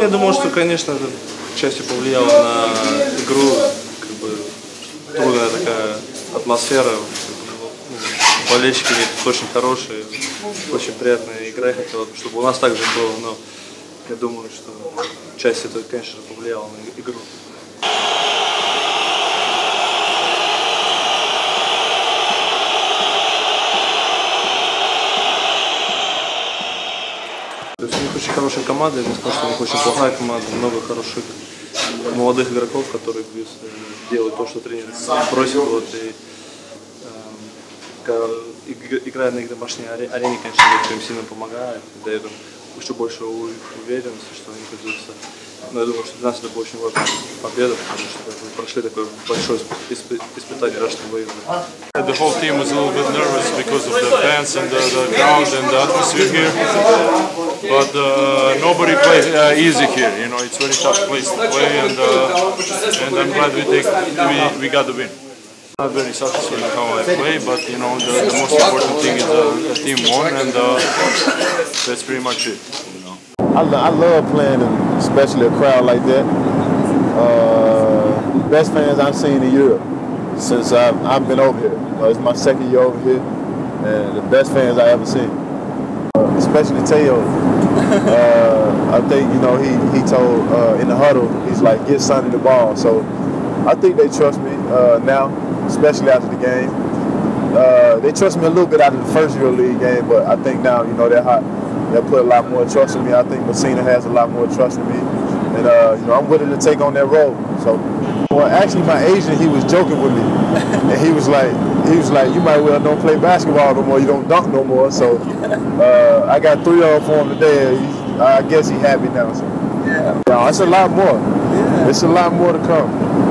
Я думаю, что, конечно, это частью повлияло на игру. Как бы, трудная такая атмосфера. Болельщики очень хорошие, очень приятная игра. Чтобы у нас так же было, но я думаю, что часть это, конечно, повлияло на игру. То есть у них очень хорошая команда, я не скажу, что у них очень плохая команда, много хороших молодых игроков, которые э, делают то, что тренер просит. Вот, и, э, играя на их домашней арене, конечно, это им сильно помогает, дает им еще больше уверенности, что они пойдутся. Но я думаю, что для нас это очень важная победа, потому что мы прошли такое большое испытание, что выиграли. The whole team was a little bit nervous because of the fans and the, the crowd and the atmosphere here. But uh, nobody plays uh, easy here. You know, it's very tough place to play, and uh, and I'm glad we take we, we got the win. Not very satisfied with how I play, but you know the, the most important thing is the, the team won, and uh, that's pretty much it. You know. I, lo I love playing, in, especially a crowd like that. Uh, best fans I've seen in Europe since I've, I've been over here. Uh, it's my second year over here, and the best fans I ever seen. Especially Teo. uh, I think you know he he told uh, in the huddle he's like get Sonny the ball. So I think they trust me uh, now, especially after the game. Uh, they trust me a little bit after the first EuroLeague game, but I think now you know they're hot. They put a lot more trust in me. I think Messina has a lot more trust in me, and uh, you know I'm willing to take on that role. So, well, actually, my agent he was joking with me, and he was like, he was like, you might well don't play basketball no more. You don't dunk no more. So, uh, I got three of them for him today. I guess he happy now. So, yeah, it's a lot more. Yeah. It's a lot more to come.